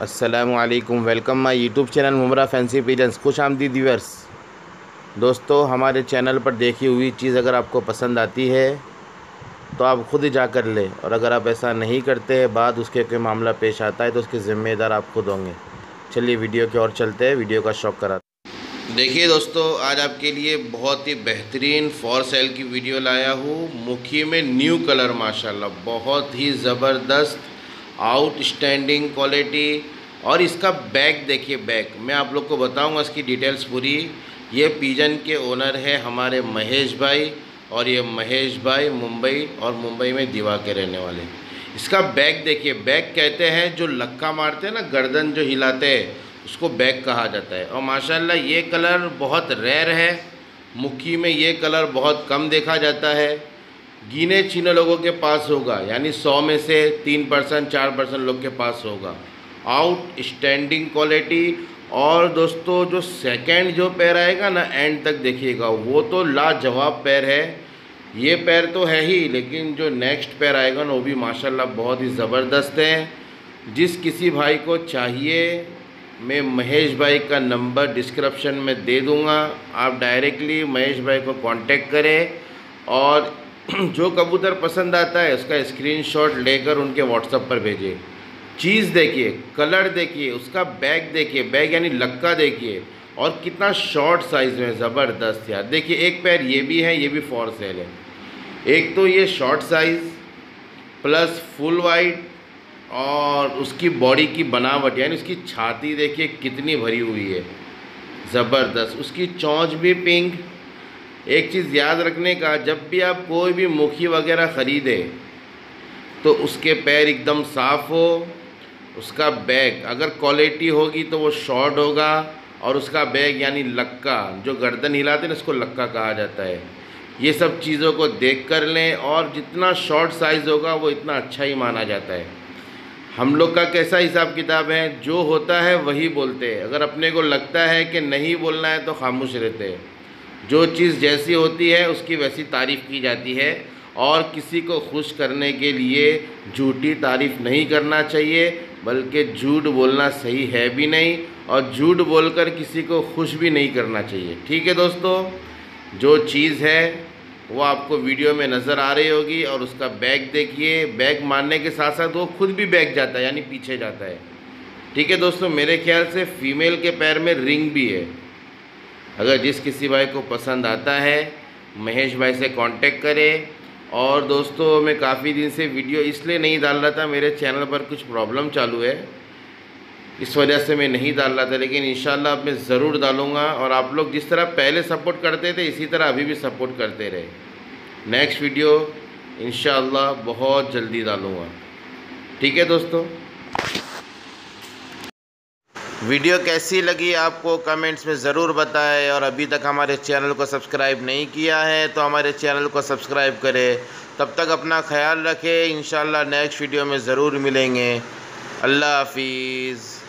असलकम welcome my YouTube channel Mumbra fancy pigeons खुश आमदी व्यूअर्स दोस्तों, हमारे चैनल पर देखी हुई चीज़ अगर आपको पसंद आती है तो आप खुद ही जाकर ले। और अगर आप ऐसा नहीं करते हैं बाद उसके कोई मामला पेश आता है तो उसके ज़िम्मेदार आप खुद होंगे। चलिए वीडियो की ओर चलते हैं। वीडियो का शौक करा देखिए दोस्तों, आज आपके लिए बहुत ही बेहतरीन फॉर सेल की वीडियो लाया हूँ। मुखी में न्यू कलर माशाल्लाह, बहुत ही ज़बरदस्त आउटस्टैंडिंग क्वालिटी और इसका बैग देखिए बैग मैं आप लोग को बताऊँगा इसकी डिटेल्स पूरी। ये पीजन के ओनर है हमारे महेश भाई और ये महेश भाई मुंबई और मुंबई में दीवा के रहने वाले। इसका बैग देखिए बैग कहते हैं जो लक्का मारते हैं ना, गर्दन जो हिलाते हैं, उसको बैग कहा जाता है। और माशाल्लाह ये कलर बहुत रेयर है, मुखी में ये कलर बहुत कम देखा जाता है। गिने चीने लोगों के पास होगा, यानी सौ में से तीन परसेंट, चार परसेंट लोग के पास होगा। आउट स्टैंडिंग क्वालिटी, और दोस्तों जो सेकंड जो पैर आएगा ना, एंड तक देखिएगा, वो तो लाजवाब पैर है। ये पैर तो है ही, लेकिन जो नेक्स्ट पैर आएगा ना, वो भी माशाल्लाह बहुत ही ज़बरदस्त है। जिस किसी भाई को चाहिए, मैं महेश भाई का नंबर डिस्क्रिप्शन में दे दूँगा। आप डायरेक्टली महेश भाई को कांटेक्ट करें, और जो कबूतर पसंद आता है, उसका स्क्रीनशॉट लेकर उनके व्हाट्सअप पर भेजिए। चीज़ देखिए कलर देखिए, उसका बैग देखिए बैग यानी लक्का देखिए, और कितना शॉर्ट साइज़ में ज़बरदस्त यार। देखिए, एक पैर ये भी है, ये भी फॉर सेल है। एक तो ये short size plus full white और उसकी बॉडी की बनावट, यानी उसकी छाती देखिए, कितनी भरी हुई है। ज़बरदस्त। उसकी चौंच भी पिंक एक चीज़ याद रखने का, जब भी आप कोई भी मुखी वगैरह ख़रीदें तो उसके पैर एकदम साफ़ हो, उसका बैग, अगर क्वालिटी होगी तो वो शॉर्ट होगा, और उसका बैग यानी लक्का, जो गर्दन हिलाते हैं उसको लक्का कहा जाता है। ये सब चीज़ों को देख कर लें, और जितना शॉर्ट साइज़ होगा, वो इतना अच्छा ही माना जाता है। हम लोग का कैसा हिसाब किताब है? जो होता है वही बोलते हैं। अगर अपने को लगता है कि नहीं बोलना है तो खामोश रहते हैं। जो चीज़ जैसी होती है, उसकी वैसी तारीफ़ की जाती है। और किसी को खुश करने के लिए झूठी तारीफ़ नहीं करना चाहिए, बल्कि झूठ बोलना सही है भी नहीं और झूठ बोलकर किसी को खुश भी नहीं करना चाहिए। ठीक है दोस्तों? जो चीज़ है, वो आपको वीडियो में नज़र आ रही होगी और उसका बैग देखिए। बैग मारने के साथ साथ वो खुद भी बैग जाता है, यानी पीछे जाता है। ठीक है दोस्तों? मेरे ख्याल से फ़ीमेल के पैर में रिंग भी है। अगर जिस किसी भाई को पसंद आता है, महेश भाई से कांटेक्ट करें। और दोस्तों, मैं काफ़ी दिन से वीडियो इसलिए नहीं डाल रहा था, मेरे चैनल पर कुछ प्रॉब्लम चालू है। इस वजह से मैं नहीं डाल रहा था, लेकिन इन अब मैं ज़रूर डालूँगा। और आप लोग जिस तरह पहले सपोर्ट करते थे, इसी तरह अभी भी सपोर्ट करते रहे। नेक्स्ट वीडियो इन बहुत जल्दी डालूँगा। ठीक है दोस्तों? वीडियो कैसी लगी आपको कमेंट्स में ज़रूर बताएँ और अभी तक हमारे चैनल को सब्सक्राइब नहीं किया है तो हमारे चैनल को सब्सक्राइब करें। तब तक अपना ख्याल रखें। इन नेक्स्ट वीडियो में ज़रूर मिलेंगे। अल्लाह हाफिज़।